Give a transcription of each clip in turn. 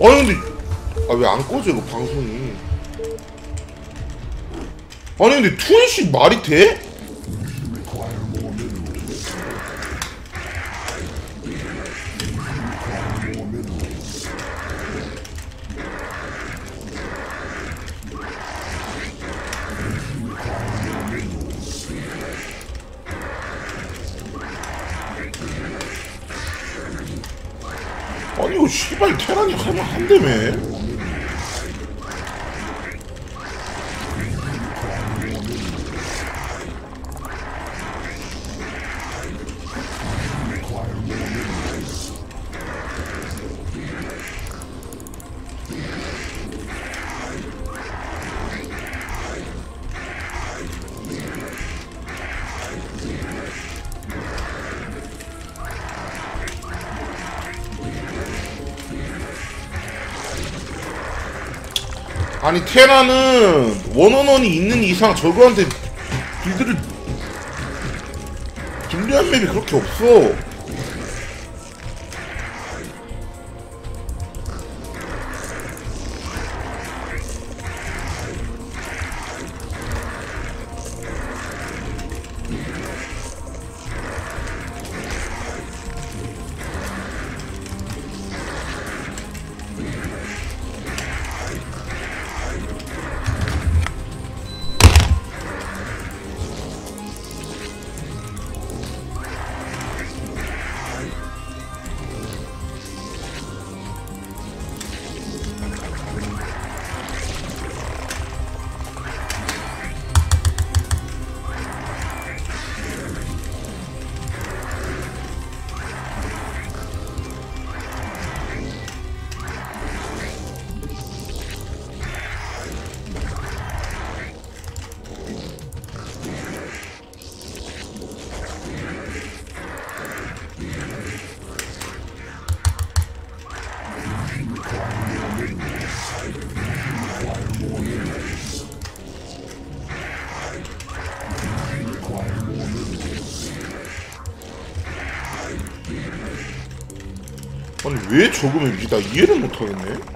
아니 근데 아 왜 안 꺼져 이거 방송이 아니 근데 투엔씩 말이 돼? 씨발 테란이 하면 한다며 아니 테라는 원원원이 있는 이상 저거한테 빌드를 불리한 맵이 그렇게 없어 왜 저거 맵이 나 이해를 못하겠네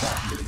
Thank you.